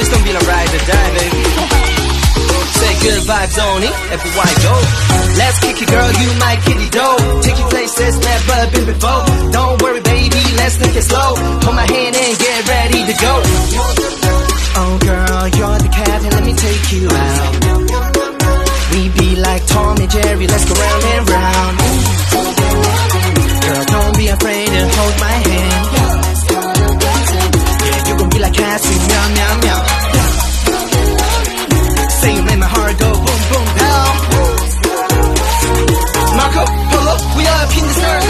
It's gonna be a ride or die, baby. Say good vibes only, everywhere go. Let's kick it, girl, you my kitty dough. Taking places never been before. Don't worry, baby, let's take it slow. Hold my hand and get ready to go. Oh, girl, you're the captain, let me take you out. We be like Tom and Jerry, let's go round and round. Girl, don't be afraid to hold my hand. I pin the stars